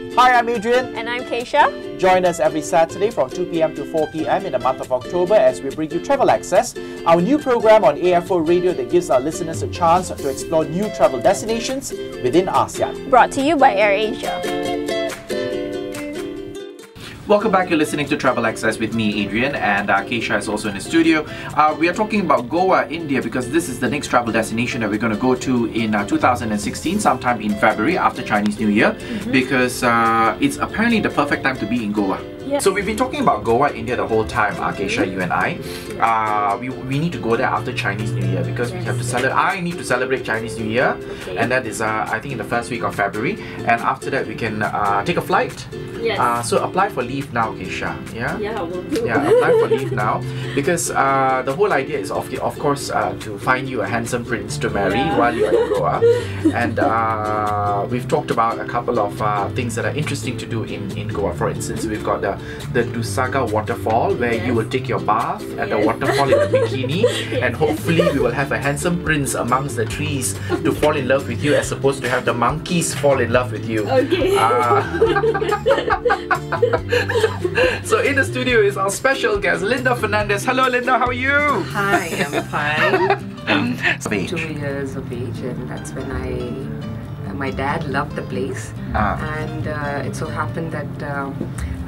Hi, I'm Adrian. And I'm Keisha. Join us every Saturday from 2 p.m. to 4 p.m. in the month of October as we bring you Travel Xcess, our new program on AFO Radio that gives our listeners a chance to explore new travel destinations within ASEAN. Brought to you by AirAsia. Welcome back. You're listening to Travel Xcess with me, Adrian, and uh, Keisha is also in the studio. Uh, we are talking about Goa, India, because this is the next travel destination that we're going to go to in uh, 2016, sometime in February after Chinese New Year, mm-hmm. because uh, it's apparently the perfect time to be in Goa. So we've been talking about Goa, India the whole time, Akesha, you and I. Uh, we, we need to go there after Chinese New Year because yes. we have to celebrate. I need to celebrate Chinese New Year, okay. and that is uh, I think in the first week of February. And after that, we can uh, take a flight. Yes. Uh, so apply for leave now, Keisha. Yeah. Yeah, we'll do. Yeah, apply for leave now because uh, the whole idea is of the, of course uh, to find you a handsome prince to marry yeah. while you're in Goa, and uh, we've talked about a couple of uh, things that are interesting to do in in Goa. For instance, we've got the the Dudhsagar waterfall where yes. you will take your bath at yes. the waterfall in a bikini, and hopefully we will have a handsome prince amongst the trees to fall in love with you, as opposed to have the monkeys fall in love with you. Okay. Uh, so in the studio is our special guest, Linda Fernandez. Hello, Linda. How are you? Hi, I'm fine. Two years of age, and that's when I. Uh, my dad loved the place, ah. and uh, it so happened that uh,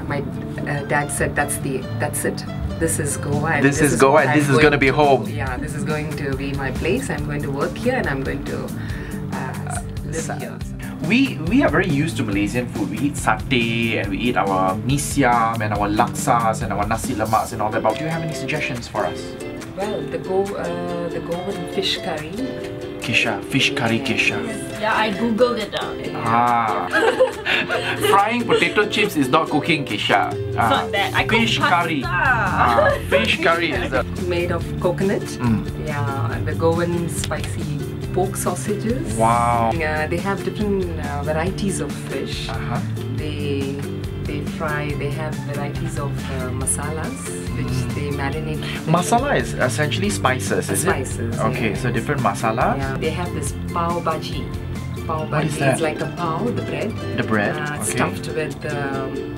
my uh, dad said, "That's the, that's it. This is Goa. This, this, is, Goa. And this is going to be home. Yeah, this is going to be my place. I'm going to work here, and I'm going to uh, live here." we we are very used to Malaysian food. We eat satay and we eat our mee siam and our laksas and our nasi lemak and all that. But do you have any suggestions for us? Well, the go uh, the Goan fish curry. Keisha, fish curry Keisha. Yeah, I googled it out. Ah. Frying potato chips is not cooking Keisha. Ah. Not that. I fish curry. Ah, fish curry is a... made of coconut. Mm. Yeah, the Goan spicy pork sausages. Wow. Uh, they have different uh, varieties of fish. Uh-huh. They they fry. They have varieties of uh, masalas which mm. they marinate. Masala is essentially spices, is spices, it? Okay, yeah. so different masala. Yeah. They have this pao bhaji. Pao bhaji. Is It's like a pao, the bread. The bread. Uh, okay. Stuffed with um,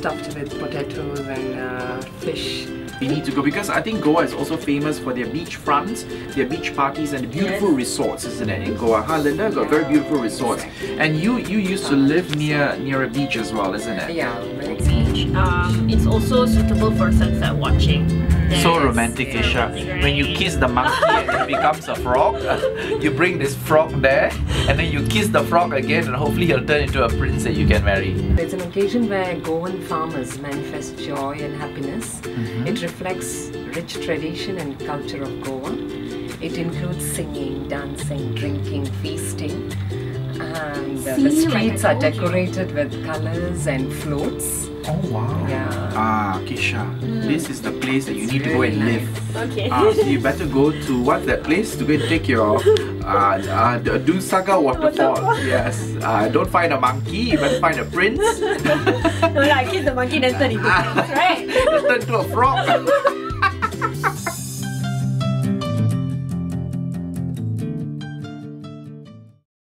stuffed with potatoes and uh, fish we need to go because I think Goa is also famous for their beach fronts, their beach parties and beautiful yes. resorts, isn't it? In Goa, huh, Linda? Got very beautiful resorts. And you you used to live near near a beach as well, isn't it? Yeah, beach. Um, it's also suitable for sunset watching. So romantic, Isha. When you kiss the monkey and it becomes a frog, you bring this frog there, and then you kiss the frog again, and hopefully he'll turn into a prince that you can marry. It's an occasion where Goan farmers manifest joy and happiness. Mm -hmm. It reflects rich tradition and culture of Goa. It includes singing, dancing, drinking, feasting. And uh, the streets are decorated with colors and floats. Oh wow. Yeah. Ah, Keisha, mm. this is the place that you need to go and live. Okay. Ah, so you better go to what's that place to go and take your uh, uh Dudhsagar waterfall. waterfall. Yes. Uh, don't find a monkey, you better find a prince. no, like kiss the monkey then turn into a right? turn into a frog.